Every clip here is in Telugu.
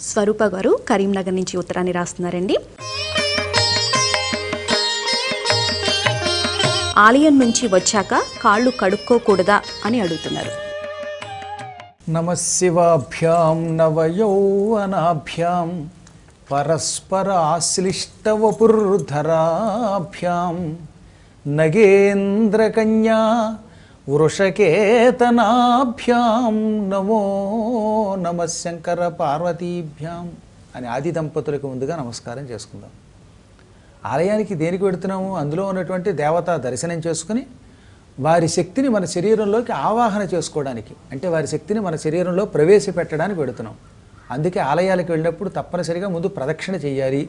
స్వరూప గారు కరీంనగర్ నుంచి ఉత్తరాన్ని రాస్తున్నారండి. ఆలయం నుంచి వచ్చాక కాళ్ళు కడుక్కోకూడదా అని అడుగుతున్నారు. నమశివాభ్యాం నవయౌవనాభ్యాం పరస్పర ఆశ్లిష్టవపుర్ధరాభ్యాం నగేంద్రకన్యా వృషకేతనాభ్యాం నమో నమ శంకర పార్వతీభ్యాం అని ఆది దంపతులకు ముందుగా నమస్కారం చేసుకుందాం. ఆలయానికి దేనికి వెడుతున్నాము? అందులో ఉన్నటువంటి దేవత దర్శనం చేసుకుని వారి శక్తిని మన శరీరంలోకి ఆవాహన చేసుకోవడానికి అంటే వారి శక్తిని మన శరీరంలో ప్రవేశపెట్టడానికి పెడుతున్నాం అందుకే ఆలయాలకు వెళ్ళినప్పుడు తప్పనిసరిగా ముందు ప్రదక్షిణ చేయాలి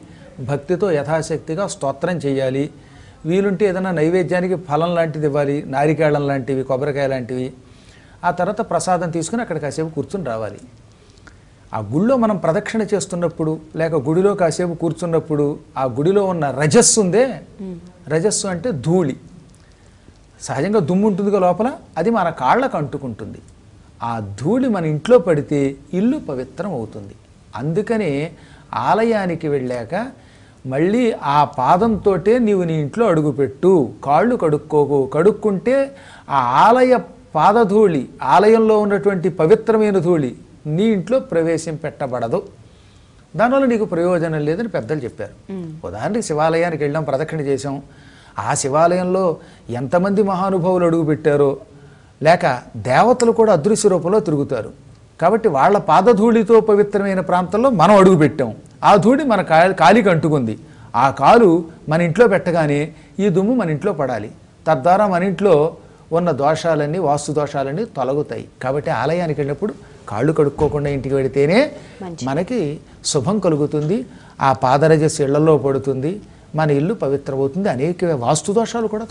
భక్తితో యథాశక్తిగా స్తోత్రం చేయాలి వీలుంటే ఏదైనా నైవేద్యానికి ఫలం లాంటిది ఇవ్వాలి నారికేళం లాంటివి కొబ్బరికాయ లాంటివి. ఆ తర్వాత ప్రసాదం తీసుకుని అక్కడ కాసేపు కూర్చుని రావాలి. ఆ గుడిలో మనం ప్రదక్షిణ చేస్తున్నప్పుడు లేక గుడిలో కాసేపు కూర్చున్నప్పుడు ఆ గుడిలో ఉన్న రజస్సు ఉందే. రజస్సు అంటే ధూళి. సహజంగా దుమ్ము ఉంటుందిగా లోపల అది మన కాళ్ళకు అంటుకుంటుంది. ఆ ధూళి మన ఇంట్లో పడితే ఇల్లు పవిత్రం అవుతుంది అందుకనే ఆలయానికి వెళ్ళాక మళ్ళీ ఆ పాదంతోటే నీవు నీ ఇంట్లో అడుగుపెట్టు. కాళ్ళు కడుక్కోకు. కడుక్కుంటే ఆ ఆలయ పాదధూళి ఆలయంలో ఉన్నటువంటి పవిత్రమైన ధూళి నీ ఇంట్లో ప్రవేశింపెట్టబడదు దానివల్ల నీకు ప్రయోజనం లేదని పెద్దలు చెప్పారు. ఉదాహరణకి శివాలయానికి వెళ్ళాం ప్రదక్షిణ చేసాం ఆ శివాలయంలో ఎంతమంది మహానుభావులు అడుగు పెట్టారో లేక దేవతలు కూడా అదృశ్య రూపంలో తిరుగుతారు. కాబట్టి వాళ్ళ పాదధూళితో పవిత్రమైన ప్రాంతంలో మనం అడుగు పెట్టాం ఆ ధూళి మన కా కాలికి అంటుకుంది. ఆ కాలు మన ఇంట్లో పెట్టగానే ఈ దుమ్ము మన ఇంట్లో పడాలి. తద్వారా మన ఇంట్లో ఉన్న దోషాలన్నీ వాస్తు దోషాలన్నీ తొలగుతాయి. కాబట్టి ఆలయానికి వెళ్ళినప్పుడు కాళ్ళు కడుక్కోకుండా ఇంటికి వెడితేనే మనకి శుభం కలుగుతుంది. ఆ పాదరజస్సు ఇళ్ళలో పడుతుంది. మన ఇల్లు పవిత్రమవుతుంది. అనేక వాస్తు దోషాలు కూడా